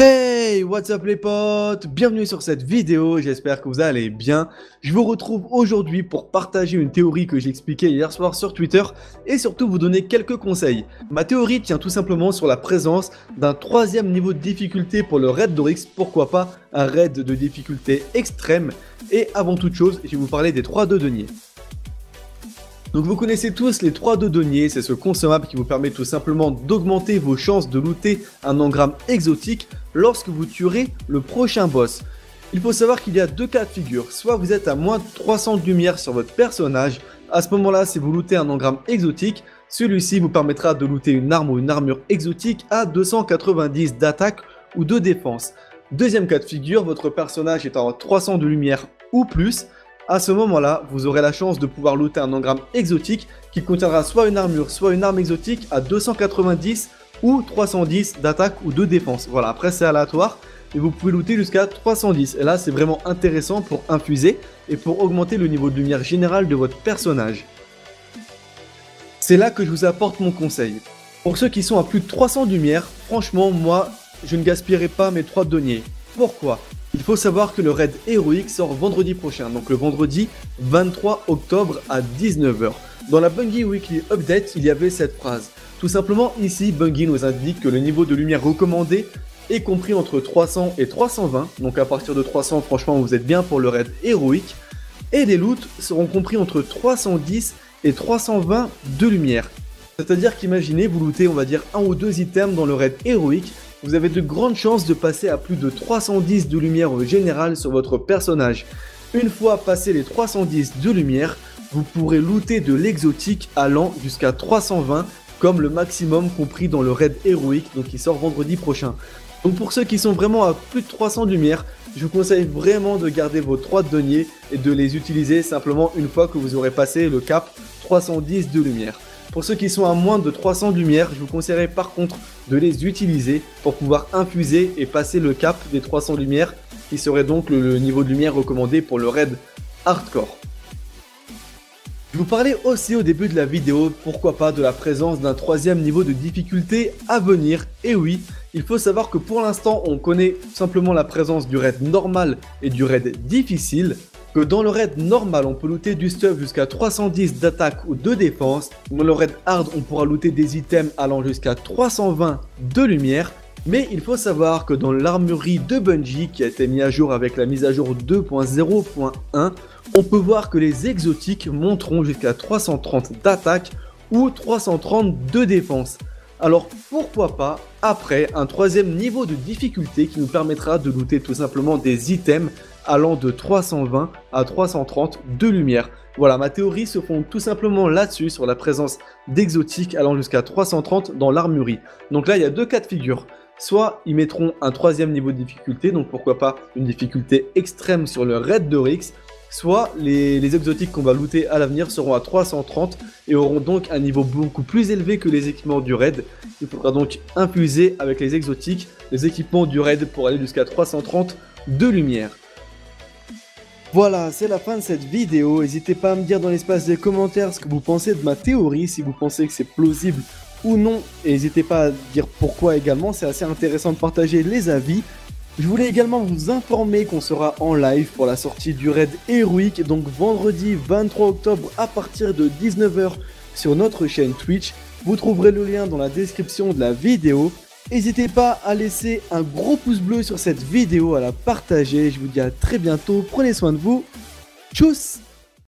Hey, what's up les potes? Bienvenue sur cette vidéo, j'espère que vous allez bien. Je vous retrouve aujourd'hui pour partager une théorie que j'ai expliquée hier soir sur Twitter et surtout vous donner quelques conseils. Ma théorie tient tout simplement sur la présence d'un troisième niveau de difficulté pour le raid d'Orix, pourquoi pas un raid de difficulté extrême. Et avant toute chose, je vais vous parler des 3 de deniers. Donc vous connaissez tous les 3 de deniers, c'est ce consommable qui vous permet tout simplement d'augmenter vos chances de looter un engramme exotique lorsque vous tuerez le prochain boss. Il faut savoir qu'il y a deux cas de figure, soit vous êtes à moins de 300 de lumière sur votre personnage, à ce moment là si vous lootez un engramme exotique, celui-ci vous permettra de looter une arme ou une armure exotique à 290 d'attaque ou de défense. Deuxième cas de figure, votre personnage est à 300 de lumière ou plus, à ce moment-là, vous aurez la chance de pouvoir looter un engramme exotique qui contiendra soit une armure, soit une arme exotique à 290 ou 310 d'attaque ou de défense. Voilà, après c'est aléatoire, et vous pouvez looter jusqu'à 310. Et là, c'est vraiment intéressant pour infuser et pour augmenter le niveau de lumière général de votre personnage. C'est là que je vous apporte mon conseil. Pour ceux qui sont à plus de 300 lumière, franchement, moi, je ne gaspillerai pas mes 3 deniers. Pourquoi? Il faut savoir que le raid héroïque sort vendredi prochain, donc le vendredi 23 octobre à 19h. Dans la Bungie Weekly Update, il y avait cette phrase. Tout simplement, ici, Bungie nous indique que le niveau de lumière recommandé est compris entre 300 et 320. Donc à partir de 300, franchement, vous êtes bien pour le raid héroïque. Et les loots seront compris entre 310 et 320 de lumière. C'est-à-dire qu'imaginez, vous lootez, on va dire, un ou deux items dans le raid héroïque vous avez de grandes chances de passer à plus de 310 de lumière au général sur votre personnage. Une fois passé les 310 de lumière, vous pourrez looter de l'exotique allant jusqu'à 320 comme le maximum compris dans le raid héroïque donc qui sort vendredi prochain. Donc pour ceux qui sont vraiment à plus de 300 de lumière, je vous conseille vraiment de garder vos 3 deniers et de les utiliser simplement une fois que vous aurez passé le cap 310 de lumière. Pour ceux qui sont à moins de 300 de lumière, je vous conseillerais par contre de les utiliser pour pouvoir infuser et passer le cap des 300 lumières qui serait donc le, niveau de lumière recommandé pour le raid hardcore. Je vous parlais aussi au début de la vidéo, pourquoi pas, de la présence d'un troisième niveau de difficulté à venir. Et oui, il faut savoir que pour l'instant, on connaît simplement la présence du raid normal et du raid difficile que dans le raid normal, on peut looter du stuff jusqu'à 310 d'attaque ou de défense. Dans le raid hard, on pourra looter des items allant jusqu'à 320 de lumière. Mais il faut savoir que dans l'armurerie de Bungie, qui a été mis à jour avec la mise à jour 2.0.1, on peut voir que les exotiques monteront jusqu'à 330 d'attaque ou 330 de défense. Alors pourquoi pas après un troisième niveau de difficulté qui nous permettra de looter tout simplement des items allant de 320 à 330 de lumière. Voilà, ma théorie se fonde tout simplement là-dessus, sur la présence d'exotiques allant jusqu'à 330 dans l'armurerie. Donc là, il y a deux cas de figure. Soit ils mettront un troisième niveau de difficulté, donc pourquoi pas une difficulté extrême sur le raid de Rix, soit les, exotiques qu'on va looter à l'avenir seront à 330 et auront donc un niveau beaucoup plus élevé que les équipements du raid. Il faudra donc infuser avec les exotiques les équipements du raid pour aller jusqu'à 330 de lumière. Voilà, c'est la fin de cette vidéo. N'hésitez pas à me dire dans l'espace des commentaires ce que vous pensez de ma théorie, si vous pensez que c'est plausible ou non. N'hésitez pas à dire pourquoi également, c'est assez intéressant de partager les avis. Je voulais également vous informer qu'on sera en live pour la sortie du raid héroïque, donc vendredi 23 octobre à partir de 19h sur notre chaîne Twitch. Vous trouverez le lien dans la description de la vidéo. N'hésitez pas à laisser un gros pouce bleu sur cette vidéo, à la partager. Je vous dis à très bientôt. Prenez soin de vous. Tchuss